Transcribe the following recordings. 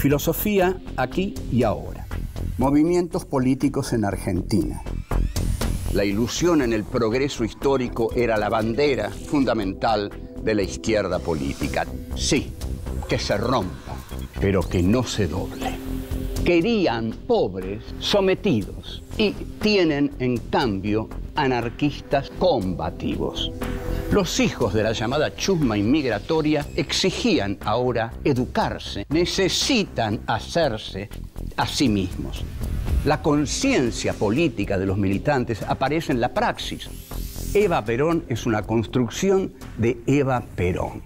Filosofía aquí y ahora. Movimientos políticos en Argentina. La ilusión en el progreso histórico era la bandera fundamental de la izquierda política. Sí, que se rompa, pero que no se doble. Querían pobres sometidos y tienen en cambio anarquistas combativos. Los hijos de la llamada chusma inmigratoria exigían ahora educarse, necesitan hacerse a sí mismos. La conciencia política de los militantes aparece en la praxis. Eva Perón es una construcción de Eva Perón.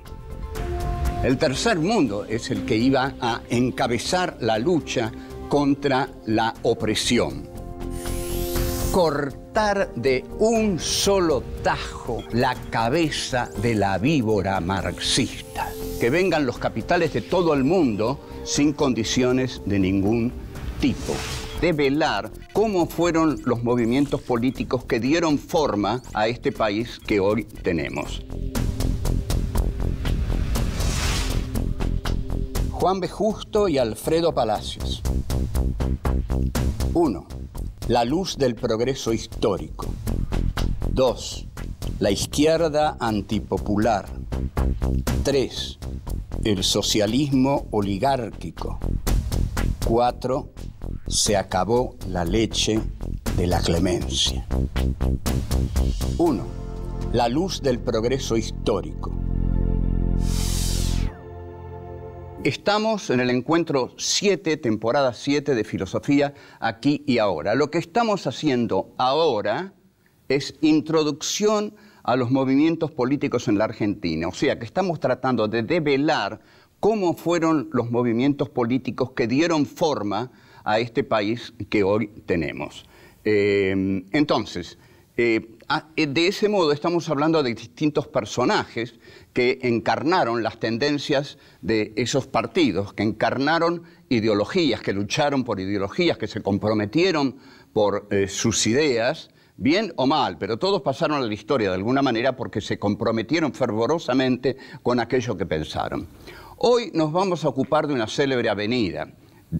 El tercer mundo es el que iba a encabezar la lucha contra la opresión. Cortar de un solo tajo la cabeza de la víbora marxista. Que vengan los capitales de todo el mundo sin condiciones de ningún tipo. Develar cómo fueron los movimientos políticos que dieron forma a este país que hoy tenemos. Juan B. Justo y Alfredo Palacios. 1. La luz del progreso histórico. 2. La izquierda antipopular. 3. El socialismo oligárquico. 4. Se acabó la leche de la clemencia. 1. La luz del progreso histórico. Estamos en el encuentro 7, temporada 7 de Filosofía, aquí y ahora. Lo que estamos haciendo ahora es introducción a los movimientos políticos en la Argentina. O sea, que estamos tratando de develar cómo fueron los movimientos políticos que dieron forma a este país que hoy tenemos. Eh, entonces, eh, eh, de ese modo estamos hablando de distintos personajes que encarnaron las tendencias de esos partidos, que encarnaron ideologías, que lucharon por ideologías, que se comprometieron por eh, sus ideas, bien o mal, pero todos pasaron a la historia de alguna manera porque se comprometieron fervorosamente con aquello que pensaron. Hoy nos vamos a ocupar de una célebre avenida,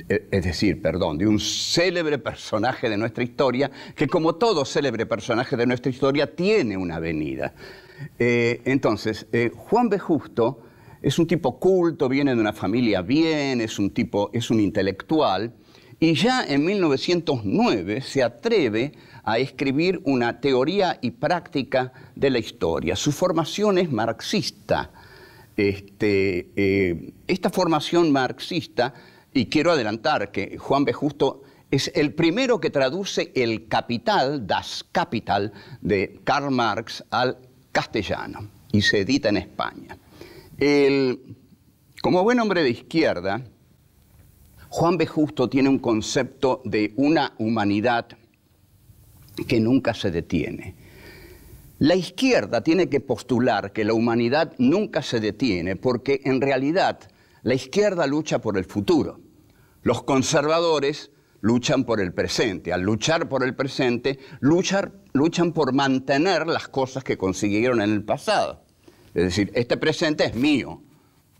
es decir, perdón, de un célebre personaje de nuestra historia, que como todo célebre personaje de nuestra historia tiene una avenida. Eh, entonces, eh, Juan B. Justo es un tipo culto, viene de una familia bien, es un tipo, es un intelectual, y ya en 1909 se atreve a escribir una teoría y práctica de la historia. Su formación es marxista. Este, eh, esta formación marxista, y quiero adelantar que Juan B. Justo es el primero que traduce el Capital, Das Kapital, de Karl Marx al castellano y se edita en España. como buen hombre de izquierda, Juan B. Justo tiene un concepto de una humanidad que nunca se detiene. La izquierda tiene que postular que la humanidad nunca se detiene porque en realidad la izquierda lucha por el futuro. Los conservadores luchan por el presente. Al luchar por el presente, luchan por mantener las cosas que consiguieron en el pasado. Es decir, este presente es mío,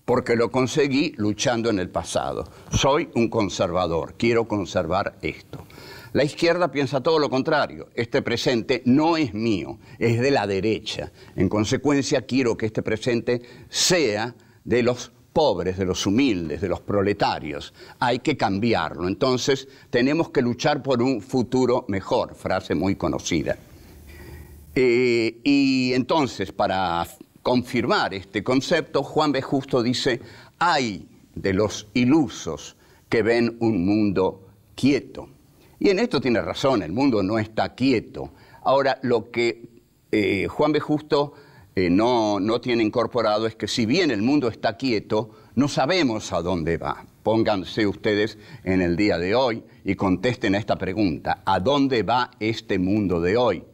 porque lo conseguí luchando en el pasado. Soy un conservador, quiero conservar esto. La izquierda piensa todo lo contrario. Este presente no es mío, es de la derecha. En consecuencia, quiero que este presente sea de los pobres, de los humildes, de los proletarios. Hay que cambiarlo. Entonces tenemos que luchar por un futuro mejor, frase muy conocida. Eh, y entonces, para confirmar este concepto, Juan B. Justo dice, hay de los ilusos que ven un mundo quieto. Y en esto tiene razón, el mundo no está quieto. Ahora, lo que eh, Juan B. Justo eh, no, no tiene incorporado es que si bien el mundo está quieto, no sabemos a dónde va. Pónganse ustedes en el día de hoy y contesten a esta pregunta. ¿A dónde va este mundo de hoy?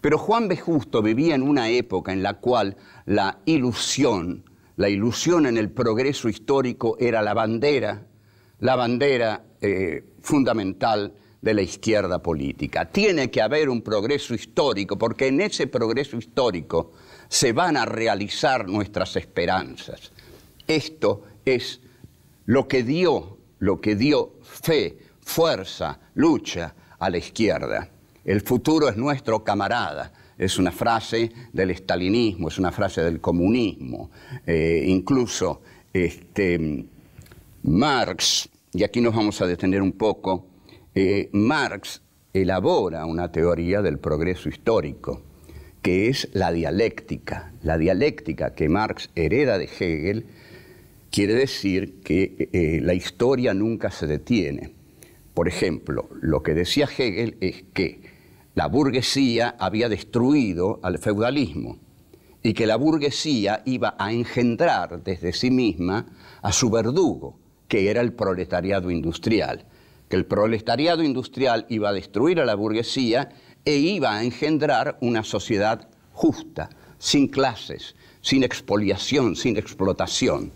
Pero Juan B. Justo vivía en una época en la cual la ilusión, la ilusión en el progreso histórico era la bandera, la bandera eh, fundamental de la izquierda política. Tiene que haber un progreso histórico, porque en ese progreso histórico se van a realizar nuestras esperanzas. Esto es lo que dio, lo que dio fe, fuerza, lucha a la izquierda. El futuro es nuestro camarada. Es una frase del estalinismo, es una frase del comunismo. Eh, incluso este, Marx, y aquí nos vamos a detener un poco, eh, Marx elabora una teoría del progreso histórico, que es la dialéctica. La dialéctica que Marx hereda de Hegel quiere decir que eh, la historia nunca se detiene. Por ejemplo, lo que decía Hegel es que la burguesía había destruido al feudalismo y que la burguesía iba a engendrar desde sí misma a su verdugo, que era el proletariado industrial, que el proletariado industrial iba a destruir a la burguesía e iba a engendrar una sociedad justa, sin clases, sin expoliación, sin explotación.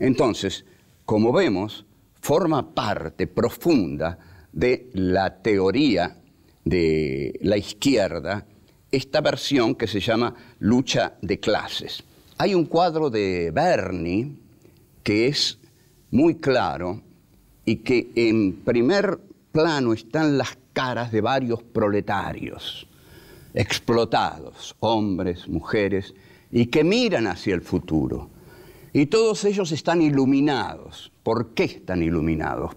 Entonces, como vemos, forma parte profunda de la teoría de la izquierda esta versión que se llama lucha de clases. Hay un cuadro de Bernie que es muy claro y que en primer plano están las caras de varios proletarios explotados, hombres, mujeres, y que miran hacia el futuro. Y todos ellos están iluminados. ¿Por qué están iluminados?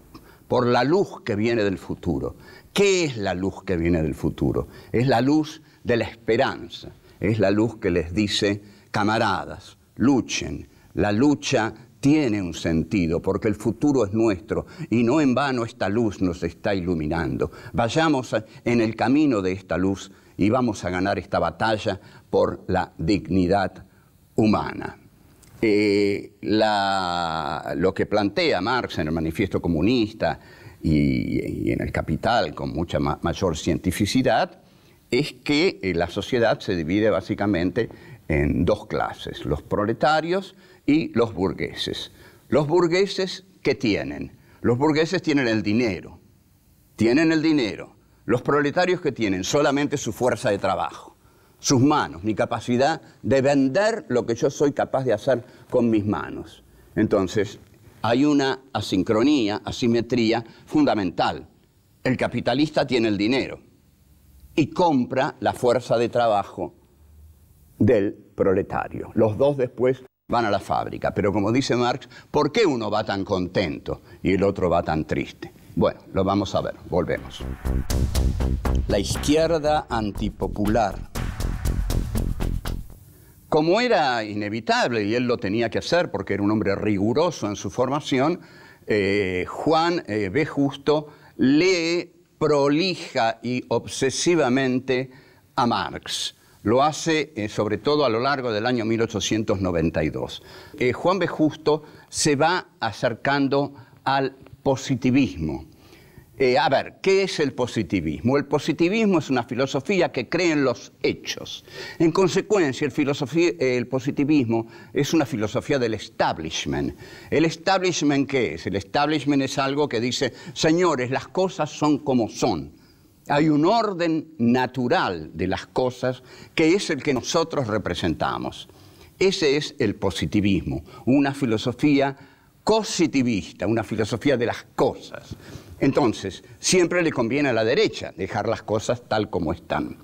Por la luz que viene del futuro. ¿Qué es la luz que viene del futuro? Es la luz de la esperanza, es la luz que les dice, camaradas, luchen, la lucha tiene un sentido porque el futuro es nuestro y no en vano esta luz nos está iluminando. Vayamos en el camino de esta luz y vamos a ganar esta batalla por la dignidad humana. Eh, lo que plantea Marx en el Manifiesto Comunista, y, en el capital con mucha mayor cientificidad, es que eh, la sociedad se divide básicamente en dos clases, los proletarios y los burgueses. Los burgueses, ¿qué tienen? Los burgueses tienen el dinero, tienen el dinero. Los proletarios que tienen solamente su fuerza de trabajo, sus manos, mi capacidad de vender lo que yo soy capaz de hacer con mis manos. Entonces, hay una asincronía, asimetría fundamental. El capitalista tiene el dinero y compra la fuerza de trabajo del proletario. Los dos después van a la fábrica. Pero como dice Marx, ¿por qué uno va tan contento y el otro va tan triste? Bueno, lo vamos a ver, volvemos. La izquierda antipopular como era inevitable y él lo tenía que hacer porque era un hombre riguroso en su formación, eh, Juan eh, B. Justo lee prolija y obsesivamente a Marx. Lo hace eh, sobre todo a lo largo del año 1892. Juan B. Justo se va acercando al positivismo. Eh, a ver, ¿qué es el positivismo? El positivismo es una filosofía que cree en los hechos. En consecuencia, el, el positivismo es una filosofía del establishment. ¿El establishment qué es? El establishment es algo que dice, señores, las cosas son como son. Hay un orden natural de las cosas que es el que nosotros representamos. Ese es el positivismo, una filosofía positivista, una filosofía de las cosas. Entonces, siempre le conviene a la derecha dejar las cosas tal como están.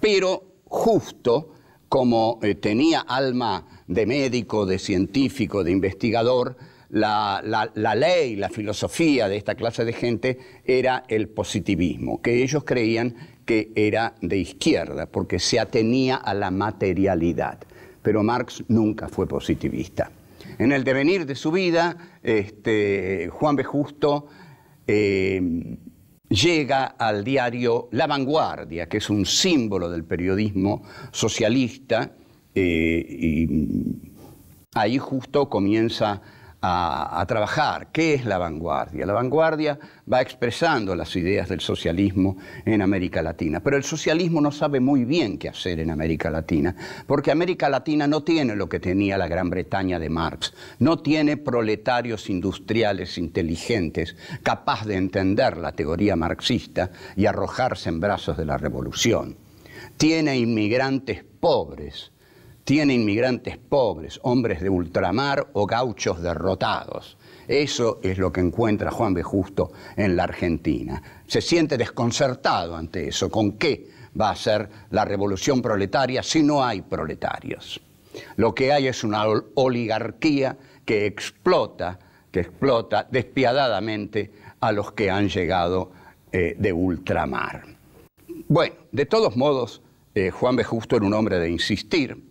Pero justo como eh, tenía alma de médico, de científico, de investigador, la, la, ley, la filosofía de esta clase de gente era el positivismo, que ellos creían que era de izquierda, porque se atenía a la materialidad. Pero Marx nunca fue positivista. En el devenir de su vida, este, Juan B. Justo eh, llega al diario La Vanguardia, que es un símbolo del periodismo socialista, eh, y ahí justo comienza a, trabajar. ¿Qué es la vanguardia? La vanguardia va expresando las ideas del socialismo en América Latina, pero el socialismo no sabe muy bien qué hacer en América Latina, porque América Latina no tiene lo que tenía la Gran Bretaña de Marx, no tiene proletarios industriales inteligentes capaz de entender la teoría marxista y arrojarse en brazos de la revolución. Tiene inmigrantes pobres, tiene inmigrantes pobres, hombres de ultramar o gauchos derrotados. Eso es lo que encuentra Juan B. Justo en la Argentina. Se siente desconcertado ante eso. ¿Con qué va a ser la revolución proletaria si no hay proletarios? Lo que hay es una oligarquía que explota, que explota despiadadamente a los que han llegado eh, de ultramar. Bueno, de todos modos, eh, Juan B. Justo era un hombre de insistir,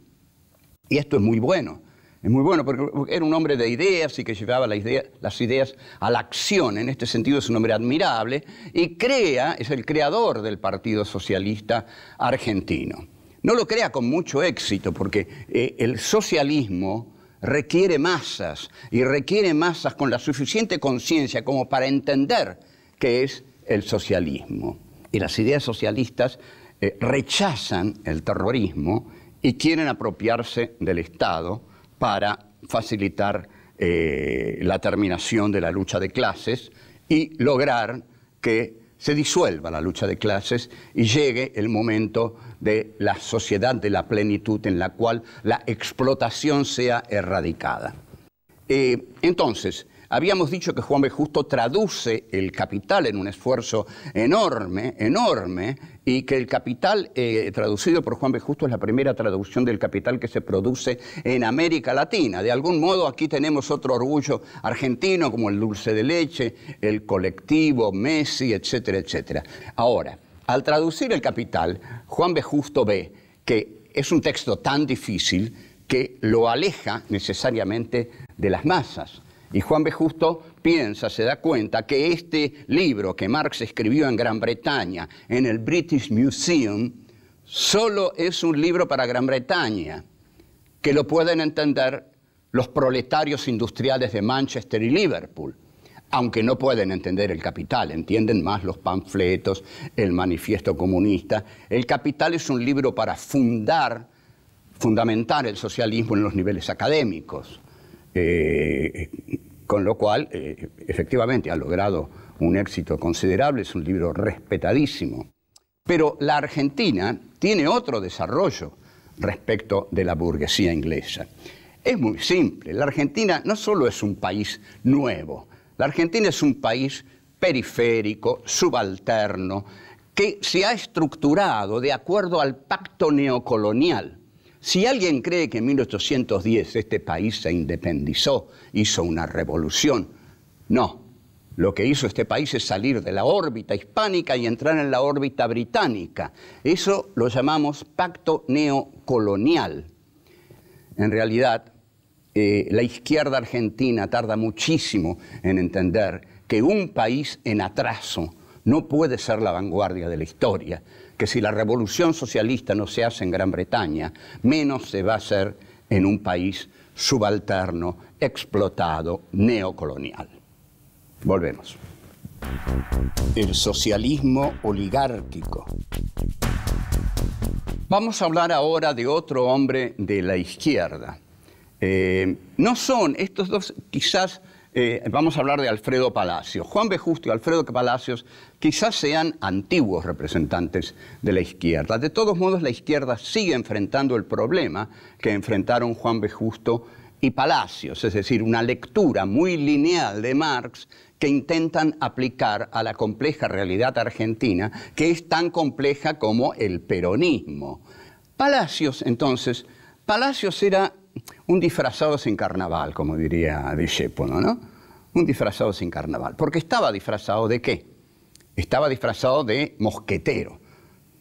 y esto es muy bueno. Es muy bueno porque era un hombre de ideas y que llevaba las ideas a la acción. En este sentido es un hombre admirable y crea, es el creador del Partido Socialista Argentino. No lo crea con mucho éxito porque eh, el socialismo requiere masas y requiere masas con la suficiente conciencia como para entender qué es el socialismo. Y las ideas socialistas eh, rechazan el terrorismo y quieren apropiarse del Estado para facilitar eh, la terminación de la lucha de clases y lograr que se disuelva la lucha de clases y llegue el momento de la sociedad de la plenitud en la cual la explotación sea erradicada. Eh, entonces, Habíamos dicho que Juan B. Justo traduce el capital en un esfuerzo enorme, enorme, y que el capital eh, traducido por Juan B. Justo es la primera traducción del capital que se produce en América Latina. De algún modo aquí tenemos otro orgullo argentino como el dulce de leche, el colectivo, Messi, etcétera, etcétera. Ahora, al traducir el capital, Juan B. Justo ve que es un texto tan difícil que lo aleja necesariamente de las masas. Y Juan B. Justo piensa, se da cuenta que este libro que Marx escribió en Gran Bretaña, en el British Museum, solo es un libro para Gran Bretaña, que lo pueden entender los proletarios industriales de Manchester y Liverpool, aunque no pueden entender el capital, entienden más los panfletos, el manifiesto comunista. El capital es un libro para fundar, fundamentar el socialismo en los niveles académicos. Eh, con lo cual, eh, efectivamente, ha logrado un éxito considerable, es un libro respetadísimo. Pero la Argentina tiene otro desarrollo respecto de la burguesía inglesa. Es muy simple, la Argentina no solo es un país nuevo, la Argentina es un país periférico, subalterno, que se ha estructurado de acuerdo al pacto neocolonial si alguien cree que en 1810 este país se independizó, hizo una revolución, no. Lo que hizo este país es salir de la órbita hispánica y entrar en la órbita británica. Eso lo llamamos pacto neocolonial. En realidad, eh, la izquierda argentina tarda muchísimo en entender que un país en atraso no puede ser la vanguardia de la historia, que si la revolución socialista no se hace en Gran Bretaña, menos se va a hacer en un país subalterno, explotado, neocolonial. Volvemos. El socialismo oligárquico. Vamos a hablar ahora de otro hombre de la izquierda. Eh, no son estos dos, quizás eh, vamos a hablar de Alfredo Palacios. Juan B. Justo y Alfredo Palacios quizás sean antiguos representantes de la izquierda. De todos modos, la izquierda sigue enfrentando el problema que enfrentaron Juan B. Justo y Palacios, es decir, una lectura muy lineal de Marx que intentan aplicar a la compleja realidad argentina, que es tan compleja como el peronismo. Palacios, entonces, Palacios era un disfrazado sin carnaval, como diría Discépolo, ¿no? Un disfrazado sin carnaval. Porque estaba disfrazado de qué? Estaba disfrazado de mosquetero,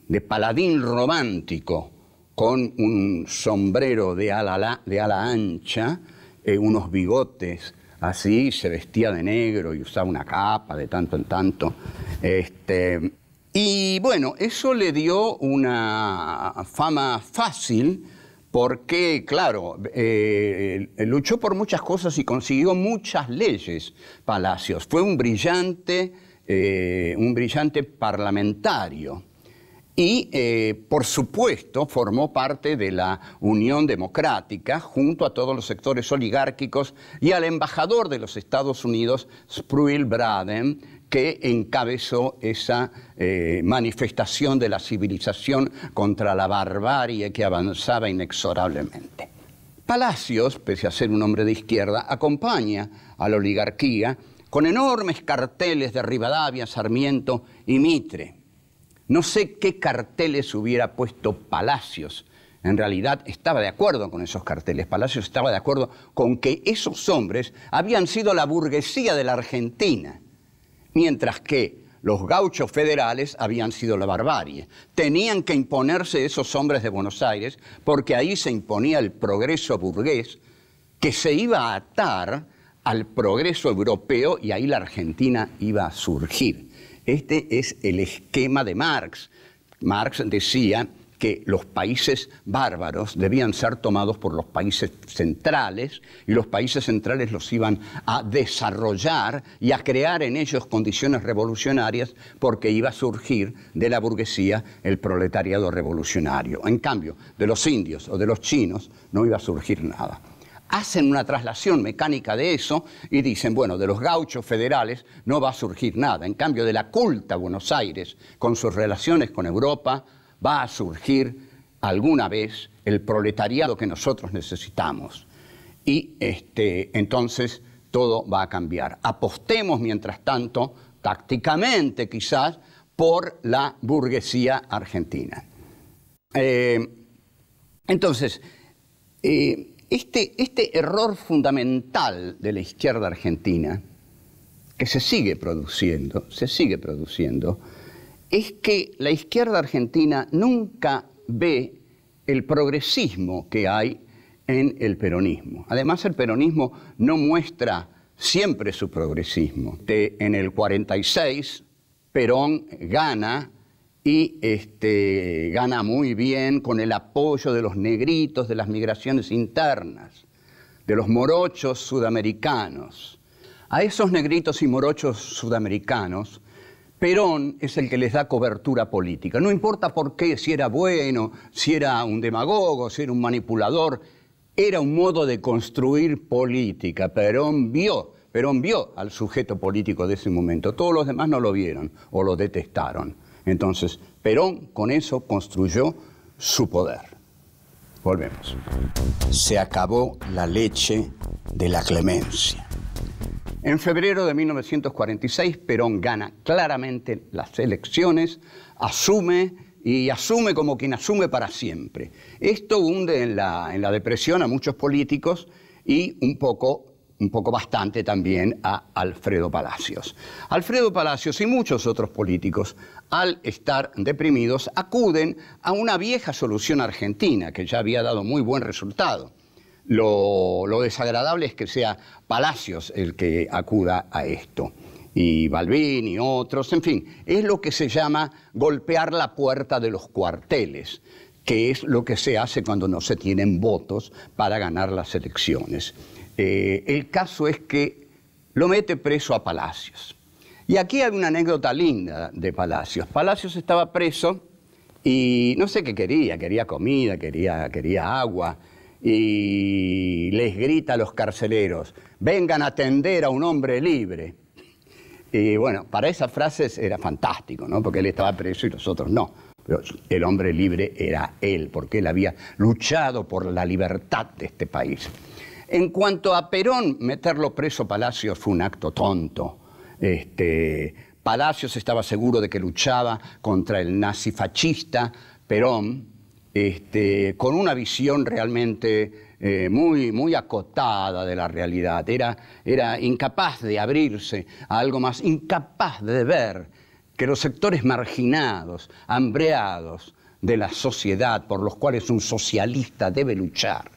de paladín romántico, con un sombrero de ala, de ala ancha, eh, unos bigotes así, se vestía de negro y usaba una capa de tanto en tanto. Este, y bueno, eso le dio una fama fácil porque, claro, eh, luchó por muchas cosas y consiguió muchas leyes Palacios. Fue un brillante, eh, un brillante parlamentario. Y, eh, por supuesto, formó parte de la Unión Democrática junto a todos los sectores oligárquicos y al embajador de los Estados Unidos, Spruill Braden, que encabezó esa eh, manifestación de la civilización contra la barbarie que avanzaba inexorablemente. Palacios, pese a ser un hombre de izquierda, acompaña a la oligarquía con enormes carteles de Rivadavia, Sarmiento y Mitre. No sé qué carteles hubiera puesto Palacios. En realidad estaba de acuerdo con esos carteles. Palacios estaba de acuerdo con que esos hombres habían sido la burguesía de la Argentina, mientras que los gauchos federales habían sido la barbarie. Tenían que imponerse esos hombres de Buenos Aires porque ahí se imponía el progreso burgués que se iba a atar al progreso europeo y ahí la Argentina iba a surgir. Este es el esquema de Marx. Marx decía que los países bárbaros debían ser tomados por los países centrales y los países centrales los iban a desarrollar y a crear en ellos condiciones revolucionarias porque iba a surgir de la burguesía el proletariado revolucionario. En cambio, de los indios o de los chinos no iba a surgir nada hacen una traslación mecánica de eso y dicen, bueno, de los gauchos federales no va a surgir nada. En cambio, de la culta Buenos Aires, con sus relaciones con Europa, va a surgir alguna vez el proletariado que nosotros necesitamos. Y este, entonces todo va a cambiar. Apostemos, mientras tanto, tácticamente quizás, por la burguesía argentina. Eh, entonces, eh, este, este error fundamental de la izquierda argentina, que se sigue produciendo, se sigue produciendo, es que la izquierda argentina nunca ve el progresismo que hay en el peronismo. Además, el peronismo no muestra siempre su progresismo. en el 46, Perón gana y este, gana muy bien con el apoyo de los negritos de las migraciones internas, de los morochos sudamericanos. A esos negritos y morochos sudamericanos Perón es el que les da cobertura política. No importa por qué, si era bueno, si era un demagogo, si era un manipulador, era un modo de construir política. Perón vio, Perón vio al sujeto político de ese momento. Todos los demás no lo vieron o lo detestaron. Entonces, Perón con eso construyó su poder. Volvemos. Se acabó la leche de la clemencia. En febrero de 1946, Perón gana claramente las elecciones, asume y asume como quien asume para siempre. Esto hunde en la, depresión a muchos políticos y un poco un poco bastante también a Alfredo Palacios. Alfredo Palacios y muchos otros políticos, al estar deprimidos, acuden a una vieja solución argentina que ya había dado muy buen resultado. Lo, desagradable es que sea Palacios el que acuda a esto y Balbín y otros, en fin, es lo que se llama golpear la puerta de los cuarteles, que es lo que se hace cuando no se tienen votos para ganar las elecciones. Eh, el caso es que lo mete preso a Palacios. Y aquí hay una anécdota linda de Palacios. Palacios estaba preso y no sé qué quería, quería comida, quería, quería agua y les grita a los carceleros, vengan a atender a un hombre libre. Y bueno, para esas frases era fantástico, ¿no? Porque él estaba preso y los otros no. El hombre libre era él, porque él había luchado por la libertad de este país. En cuanto a Perón, meterlo preso Palacios fue un acto tonto. Este, Palacios estaba seguro de que luchaba contra el nazifascista Perón, este, con una visión realmente eh, muy, muy acotada de la realidad. Era, era incapaz de abrirse a algo más, incapaz de ver que los sectores marginados, hambreados de la sociedad por los cuales un socialista debe luchar,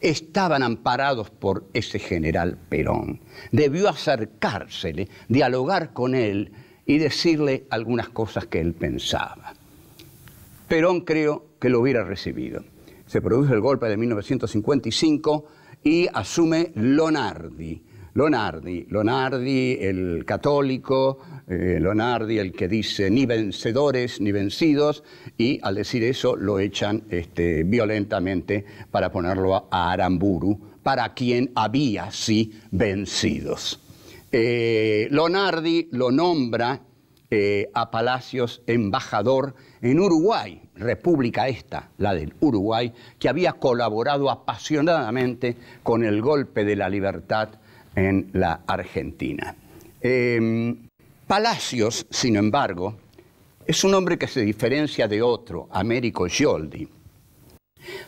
estaban amparados por ese general Perón. Debió acercársele, dialogar con él y decirle algunas cosas que él pensaba. Perón creo que lo hubiera recibido. Se produce el golpe de 1955 y asume Lonardi. Lonardi, Lonardi el católico, eh, Lonardi el que dice ni vencedores ni vencidos, y al decir eso lo echan este, violentamente para ponerlo a Aramburu, para quien había sí vencidos. Eh, Lonardi lo nombra eh, a Palacios embajador en Uruguay, república esta, la del Uruguay, que había colaborado apasionadamente con el golpe de la libertad en la Argentina. Em, Palacios, sin embargo, es un hombre que se diferencia de otro, Américo Gioldi,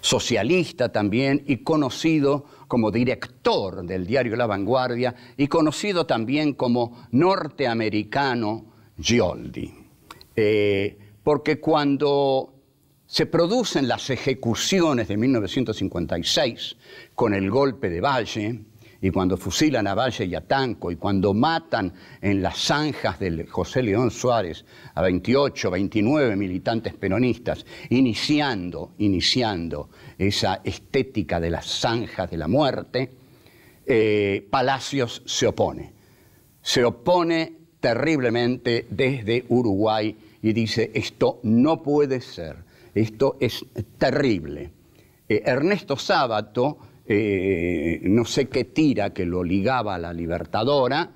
socialista también y conocido como director del diario La Vanguardia y conocido también como norteamericano Gioldi. Eh, porque cuando se producen las ejecuciones de 1956 con el golpe de Valle, y cuando fusilan a Valle y a Tanco, y cuando matan en las zanjas del José León Suárez a 28, 29 militantes peronistas, iniciando, iniciando esa estética de las zanjas de la muerte, eh, Palacios se opone. Se opone terriblemente desde Uruguay y dice, esto no puede ser, esto es terrible. Eh, Ernesto Sábato, eh, no sé qué tira que lo ligaba a la Libertadora,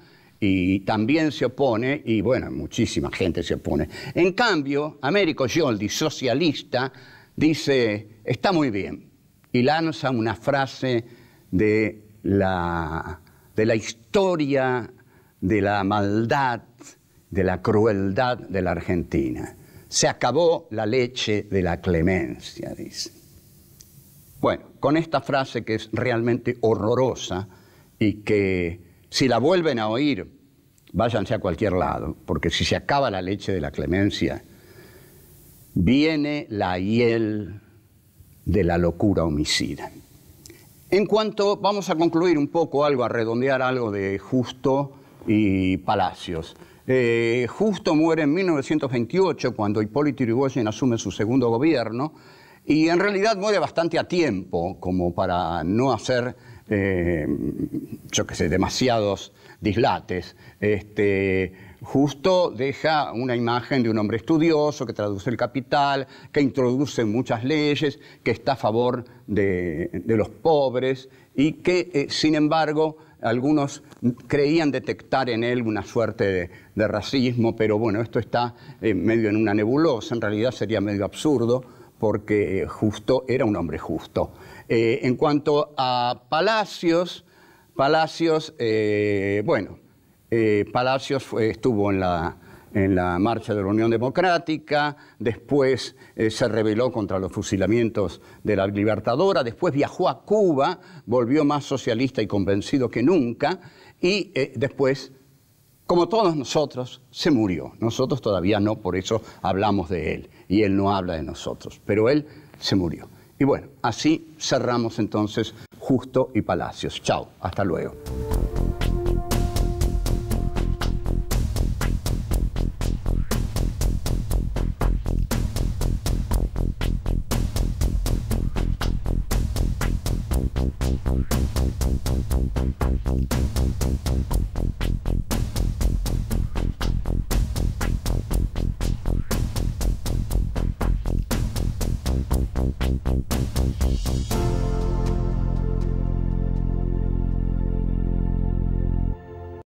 y también se opone, y bueno, muchísima gente se opone. En cambio, Américo Gioldi, socialista, dice, está muy bien, y lanza una frase de la, de la historia de la maldad, de la crueldad de la Argentina. Se acabó la leche de la clemencia, dice. Bueno, con esta frase que es realmente horrorosa y que si la vuelven a oír, váyanse a cualquier lado, porque si se acaba la leche de la clemencia, viene la hiel de la locura homicida. En cuanto, vamos a concluir un poco algo, a redondear algo de Justo y Palacios. Eh, Justo muere en 1928 cuando Hipólito Yrigoyen asume su segundo gobierno y en realidad muere bastante a tiempo como para no hacer, eh, yo qué sé, demasiados dislates. Este, Justo deja una imagen de un hombre estudioso que traduce el capital, que introduce muchas leyes, que está a favor de, los pobres y que, eh, sin embargo, algunos creían detectar en él una suerte de, racismo, pero bueno, esto está eh, medio en una nebulosa, en realidad sería medio absurdo, porque eh, Justo era un hombre justo. Eh, en cuanto a Palacios, Palacios, bueno, Palacios estuvo en la, en la marcha de la Unión Democrática, después se rebeló contra los fusilamientos de la Libertadora, después viajó a Cuba, volvió más socialista y convencido que nunca, y eh, después, como todos nosotros, se murió. Nosotros todavía no, por eso hablamos de él, y él no habla de nosotros, pero él se murió. Y bueno, así cerramos entonces Justo y Palacios. Chao, hasta luego.